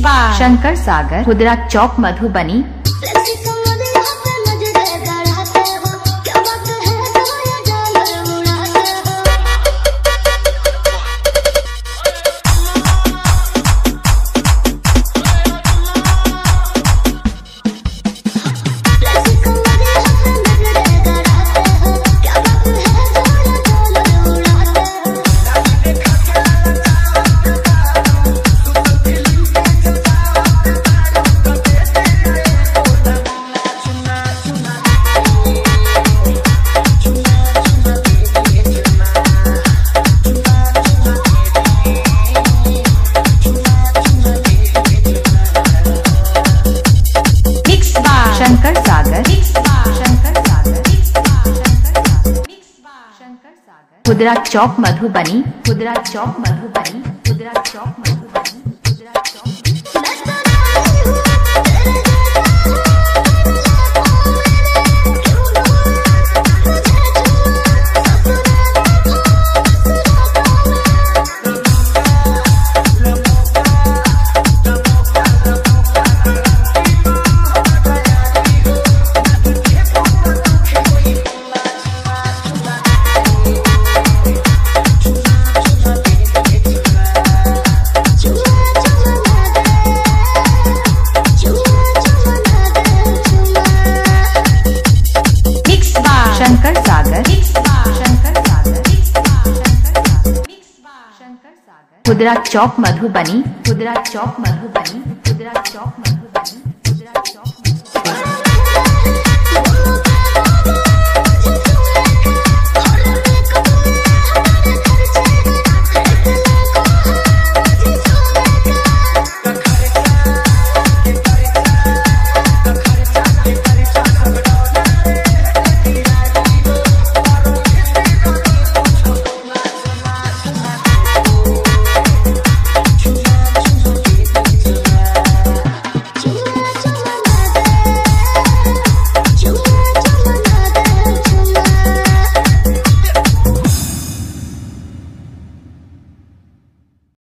बार। शंकर सागर खुदरा चौक मधुबनी। खुदरा चौक मधुबनी खुदरा चौक मधुबनी खुदरा चौक मधुबनी। सागर शंकर सागर खुदरा चौक मधुबनी खुदरा चौक मधुबनी खुदरा चौक मधुबनी